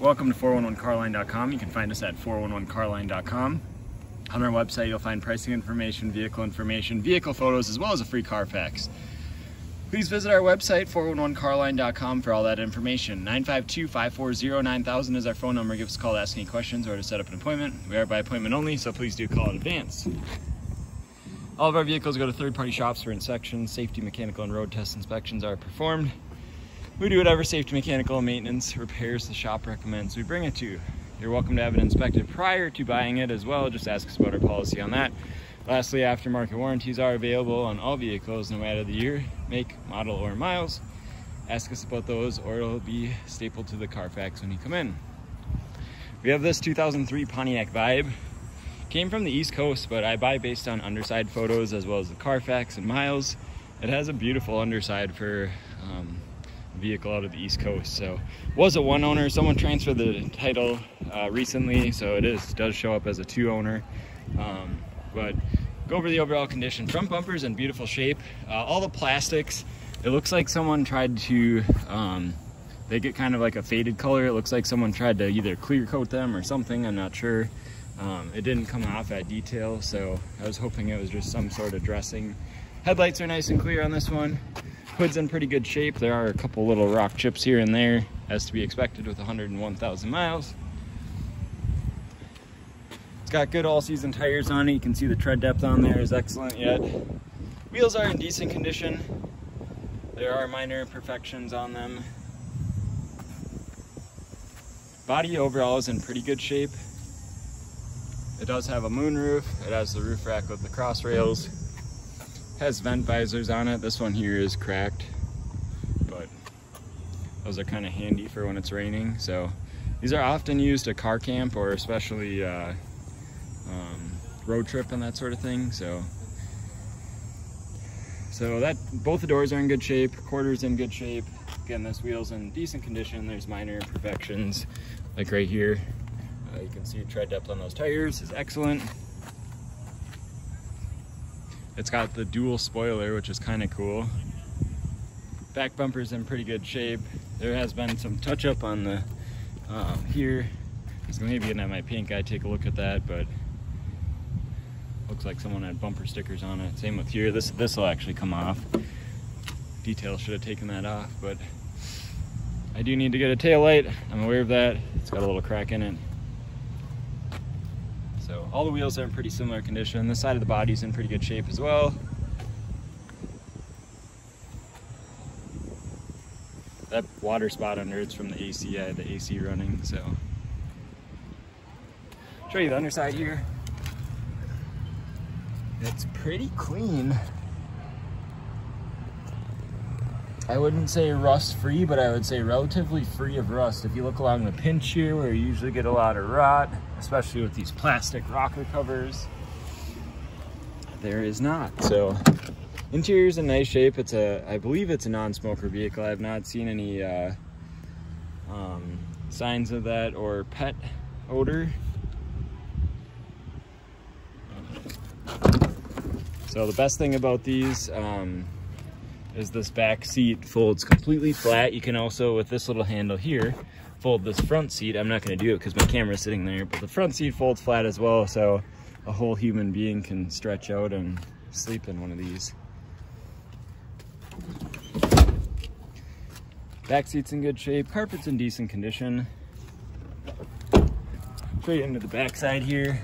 Welcome to 411carline.com. You can find us at 411carline.com. On our website, you'll find pricing information, vehicle information, vehicle photos, as well as a free Carfax. Please visit our website, 411carline.com, for all that information. 952-540-9000 is our phone number. Give us a call to ask any questions or to set up an appointment. We are by appointment only, so please do call in advance. All of our vehicles go to third-party shops for inspections. Safety, mechanical, and road test inspections are performed. We do whatever safety, mechanical, maintenance repairs the shop recommends we bring it to you. You're welcome to have it inspected prior to buying it as well. Just ask us about our policy on that. Lastly, aftermarket warranties are available on all vehicles no matter the year, make, model, or miles. Ask us about those or it'll be stapled to the Carfax when you come in. We have this 2003 Pontiac Vibe. Came from the East Coast, but I buy based on underside photos as well as the Carfax and miles. It has a beautiful underside for um, vehicle out of the East Coast. So was a one owner. Someone transferred the title uh, recently, so it is does show up as a two owner. Um, but go over the overall condition. Front bumpers in beautiful shape. Uh, all the plastics, it looks like someone tried to, um, they get kind of like a faded color. It looks like someone tried to either clear coat them or something, I'm not sure. Um, it didn't come off at detail, so I was hoping it was just some sort of dressing. Headlights are nice and clear on this one. Hood's in pretty good shape. There are a couple little rock chips here and there, as to be expected with 101,000 miles. It's got good all-season tires on it. You can see the tread depth on there is excellent yet. Wheels are in decent condition. There are minor imperfections on them. Body overall is in pretty good shape. It does have a moonroof. It has the roof rack with the cross rails. Has vent visors on it. This one here is cracked, but those are kind of handy for when it's raining. So these are often used to car camp or especially uh, um, road trip and that sort of thing. So, so that both the doors are in good shape, quarters in good shape. Again, this wheel's in decent condition. There's minor imperfections, like right here. Uh, you can see tread depth on those tires is excellent. It's got the dual spoiler, which is kind of cool. Back bumper's in pretty good shape. There has been some touch up on the um, here. So maybe getting at my pink guy, take a look at that, but looks like someone had bumper stickers on it. Same with here. This this will actually come off. Detail should have taken that off, but I do need to get a tail light. I'm aware of that. It's got a little crack in it. So all the wheels are in pretty similar condition. The side of the body's in pretty good shape as well. That water spot under it's from the AC. I uh, had the AC running, so. Show you the underside here. It's pretty clean. I wouldn't say rust free, but I would say relatively free of rust. If you look along the pinch here where you usually get a lot of rot, especially with these plastic rocker covers, there is not. So interior's in nice shape. It's a, I believe it's a non-smoker vehicle. I have not seen any uh, um, signs of that or pet odor. So the best thing about these, um, is this back seat folds completely flat. You can also, with this little handle here, fold this front seat. I'm not gonna do it because my camera's sitting there, but the front seat folds flat as well, so a whole human being can stretch out and sleep in one of these. Back seat's in good shape, carpet's in decent condition. Straight into the back side here.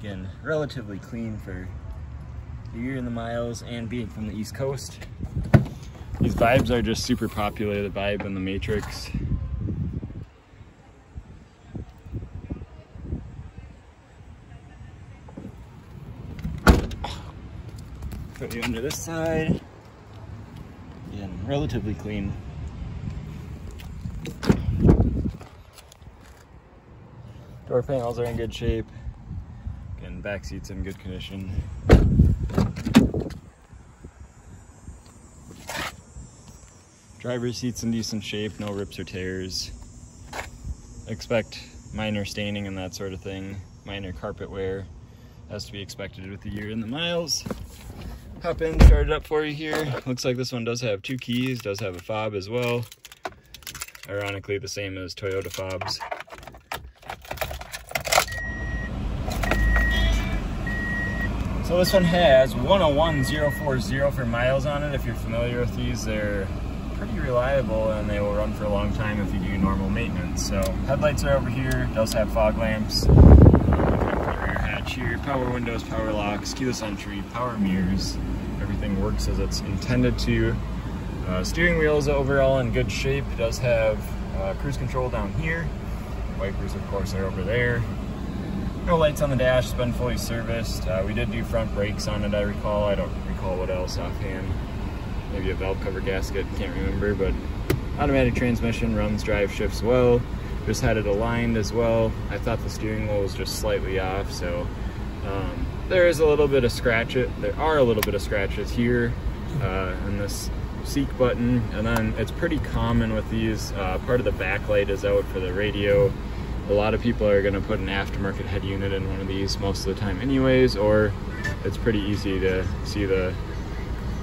Again, relatively clean for the year and the miles and being from the East Coast. These vibes are just super popular, the vibe and the matrix. Put you under this side. Again, relatively clean. Door panels are in good shape. Again, back seats in good condition. Driver's seat's in decent shape, no rips or tears. Expect minor staining and that sort of thing, minor carpet wear, as to be expected with the year and the miles. Hop in, start it up for you here. Looks like this one does have two keys, does have a fob as well. ironically the same as Toyota fobs. So this one has 101040 for miles on it. If you're familiar with these, they're pretty reliable and they will run for a long time if you do normal maintenance. So headlights are over here, does have fog lamps, hatch here, power windows, power locks, keyless entry, power mirrors. Everything works as it's intended to. Uh, steering wheel is overall in good shape. It does have uh, cruise control down here. Wipers, of course, are over there. No lights on the dash, it's been fully serviced. Uh, we did do front brakes on it, I recall. I don't recall what else offhand. Maybe a valve cover gasket, can't remember, but automatic transmission runs drive shifts well. Just had it aligned as well. I thought the steering wheel was just slightly off, so um, there is a little bit of scratch it. There are a little bit of scratches here uh, this seek button, and then it's pretty common with these. Uh, part of the backlight is out for the radio a lot of people are going to put an aftermarket head unit in one of these most of the time anyways or it's pretty easy to see the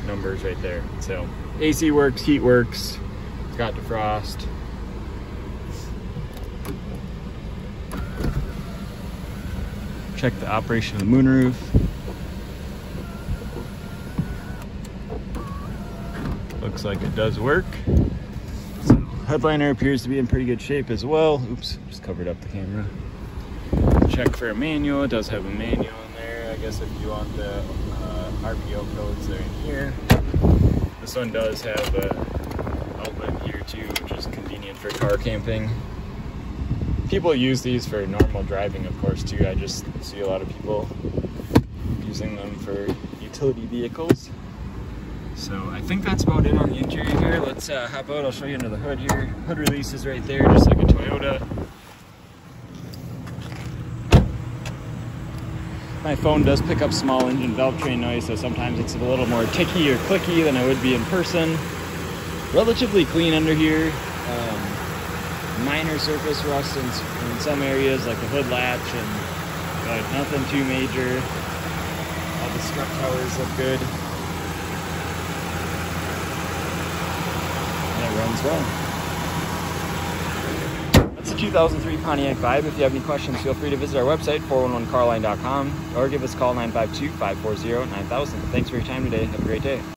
numbers right there so AC works heat works it's got defrost check the operation of the moonroof looks like it does work Headliner appears to be in pretty good shape as well. Oops, just covered up the camera. Check for a manual. It does have a manual in there. I guess if you want the uh, RPO codes, they're in here. This one does have a outlet here too, which is convenient for car camping. People use these for normal driving, of course, too. I just see a lot of people using them for utility vehicles. So I think that's about it on the interior here. Let's uh, hop out, I'll show you under the hood here. Hood release is right there, just like a Toyota. My phone does pick up small engine valve train noise, so sometimes it's a little more ticky or clicky than it would be in person. Relatively clean under here. Um, minor surface rust in, in, some areas, like the hood latch, and but nothing too major. All the strut towers look good. And it runs well. That's a 2003 Pontiac Vibe. If you have any questions, feel free to visit our website, 411carline.com, or give us a call 952-540-9000. Thanks for your time today. Have a great day.